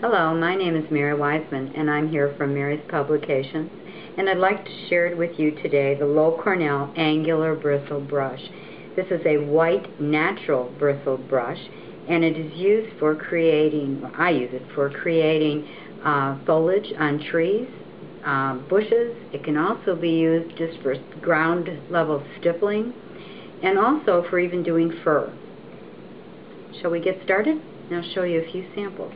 Hello, my name is Mary Wiseman, and I'm here from Mary's Publications, and I'd like to share with you today the Loew-Cornell Angular Bristle Brush. This is a white natural bristle brush, and it is used for creating, I use it for creating uh, foliage on trees, uh, bushes. It can also be used just for ground level stippling, and also for even doing fur. Shall we get started? And I'll show you a few samples.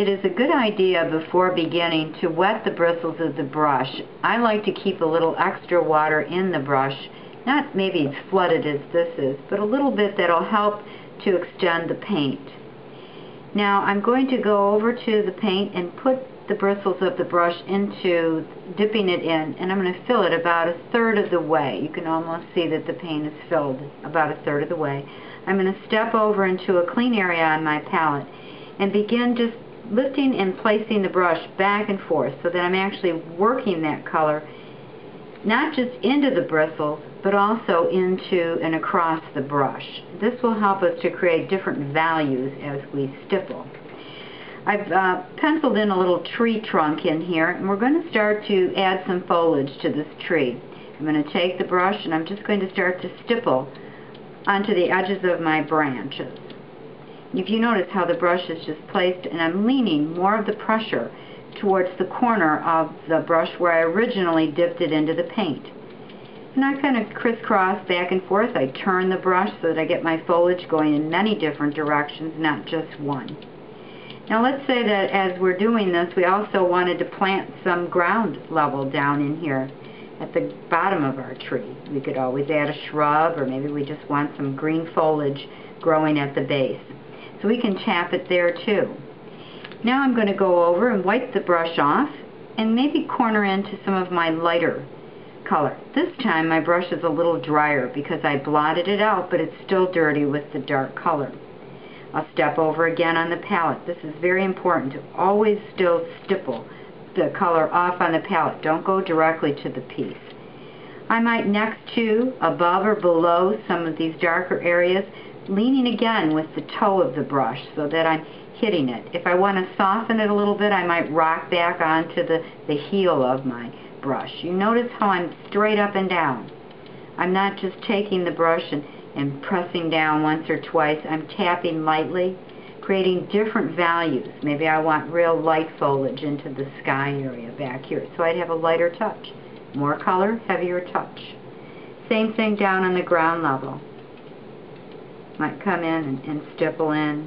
It is a good idea before beginning to wet the bristles of the brush. I like to keep a little extra water in the brush, not maybe as flooded as this is, but a little bit that'll help to extend the paint. Now I'm going to go over to the paint and put the bristles of the brush into dipping it in and I'm going to fill it about a third of the way. You can almost see that the paint is filled about a third of the way. I'm going to step over into a clean area on my palette and begin just lifting and placing the brush back and forth so that I'm actually working that color not just into the bristles but also into and across the brush. This will help us to create different values as we stipple. I've uh, penciled in a little tree trunk in here and we're going to start to add some foliage to this tree. I'm going to take the brush and I'm just going to start to stipple onto the edges of my branches. If you notice how the brush is just placed and I'm leaning more of the pressure towards the corner of the brush where I originally dipped it into the paint. And I kind of crisscross back and forth. I turn the brush so that I get my foliage going in many different directions, not just one. Now let's say that as we're doing this, we also wanted to plant some ground level down in here at the bottom of our tree. We could always add a shrub or maybe we just want some green foliage growing at the base. So we can tap it there too. Now I'm going to go over and wipe the brush off and maybe corner into some of my lighter color. This time my brush is a little drier because I blotted it out but it's still dirty with the dark color. I'll step over again on the palette. This is very important to always still stipple the color off on the palette. Don't go directly to the piece. I might next to, above or below some of these darker areas, leaning again with the toe of the brush so that I'm hitting it. If I want to soften it a little bit, I might rock back onto the, the heel of my brush. You notice how I'm straight up and down. I'm not just taking the brush and, and pressing down once or twice. I'm tapping lightly, creating different values. Maybe I want real light foliage into the sky area back here, so I'd have a lighter touch. More color, heavier touch. Same thing down on the ground level might come in and, and stipple in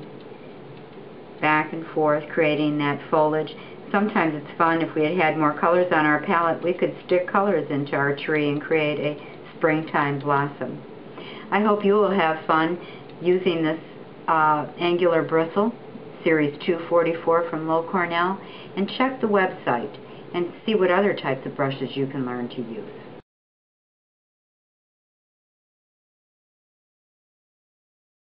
back and forth, creating that foliage. Sometimes it's fun if we had had more colors on our palette, we could stick colors into our tree and create a springtime blossom. I hope you will have fun using this uh, angular bristle, Series 244 from Loew-Cornell, and check the website and see what other types of brushes you can learn to use.